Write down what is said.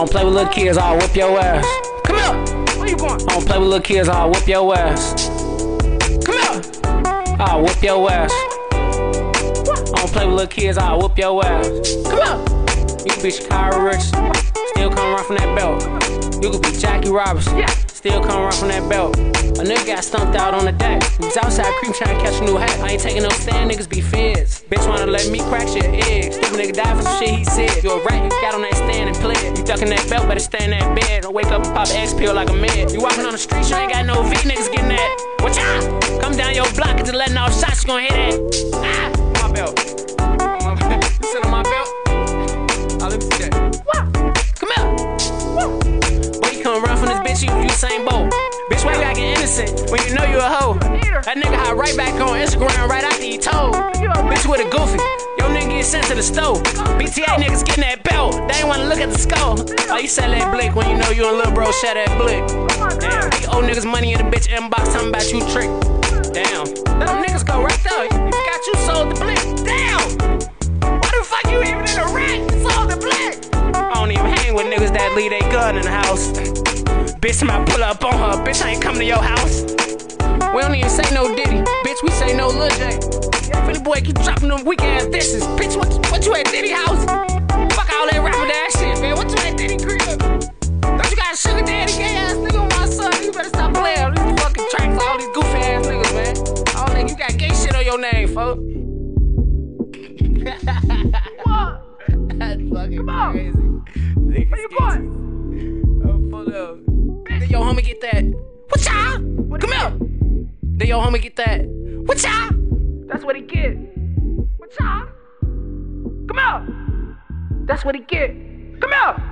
don't play with little kids, I'll whip your ass. Come here. Where you going? I don't play with little kids, I'll whip your ass. Come here. I'll whip your ass. I don't play with little kids, I'll whip your ass. Come here. You could be Sha'Carri Richardson, still come run from that belt. You could be Jackie Robinson, Yeah. still come run from that belt. A nigga got stumped out on the deck. He was outside creep trying to catch a new hat. I ain't taking no stand, niggas be feds. Bitch wanna let me crack your eggs. Stupid nigga die for some shit he said. You a rat, you got on that stand ducking that belt, better stay in that bed. Don't wake up and pop an X pill like a man. You walking on the street, you ain't got no V niggas getting that. Watch out! Come down your block just letting off shots, you gon' hit that. Ah! My belt. Sit on my belt? Oh, let me that. Come here. Boy, you come run from this bitch, you, you same. Bitch, why you acting innocent when you know you a hoe? That nigga hot right back on Instagram right after he told. Bitch with a goofy. Yo nigga get sent to the stove. BTA niggas getting that belt. They ain't wanna look at the skull. Why you sell that blick when you know you and little bro share that blick? Damn, these old niggas money in the bitch inbox talking about you trick. Damn. Let them niggas go right there. You forgot you sold the blick. Damn. Why the fuck you even in a? You sold the blick. I don't even hang with niggas that leave their gun in the house. Bitch, somebody pull up on her. Bitch, I ain't coming to your house. We don't even say no Diddy. Bitch, we say no Lil J. Boy keep dropping them weak ass dishes. Bitch, what, what you at Diddy house? Fuck all that rapper that shit, man. What you at Diddy crib? Don't you got a sugar daddy gay ass nigga on my son? You better stop playing with these fucking tracks, all these goofy ass niggas, man. I don't think you got gay shit on your name, fuck. What? That's fucking Come on. crazy. Niggas Where you going? Oh, pull up. Did your homie get that? What y'all? Come here. Did your homie get that? What y'all? That's what he get. What's y'all? Come here. That's what he get. Come here.